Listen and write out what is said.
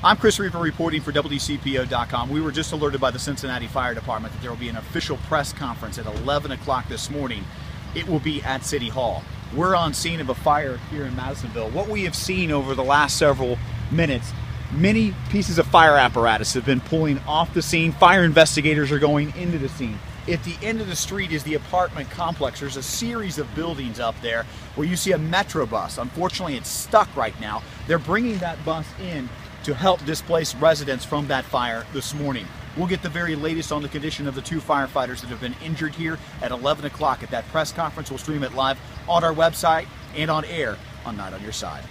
I'm Chris Riva reporting for WCPO.com. We were just alerted by the Cincinnati Fire Department that there will be an official press conference at 11 o'clock this morning. It will be at City Hall. We're on scene of a fire here in Madisonville. What we have seen over the last several minutes, many pieces of fire apparatus have been pulling off the scene. Fire investigators are going into the scene. At the end of the street is the apartment complex. There's a series of buildings up there where you see a Metro bus. Unfortunately, it's stuck right now. They're bringing that bus in to help displace residents from that fire this morning. We'll get the very latest on the condition of the two firefighters that have been injured here at 11 o'clock at that press conference. We'll stream it live on our website and on air on 9 on Your Side.